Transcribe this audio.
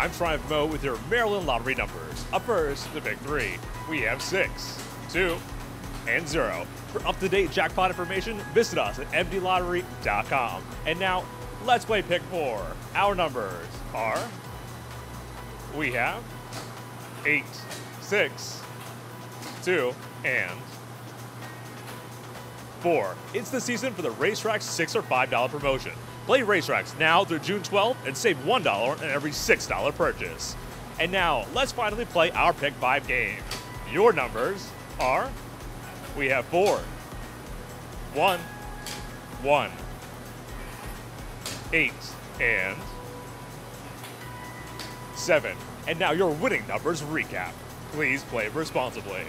I'm Triumph Mo with your Maryland Lottery numbers. Up first, the pick three. We have six, two, and zero. For up-to-date jackpot information, visit us at mdlottery.com. And now, let's play pick four. Our numbers are, we have eight, six, two, and four. It's the season for the Racetrax six or five dollar promotion. Play Racetrax now through June 12th and save one dollar on every six dollar purchase. And now let's finally play our pick five game. Your numbers are: we have four, one, one, eight, and seven. And now your winning numbers recap. Please play responsibly.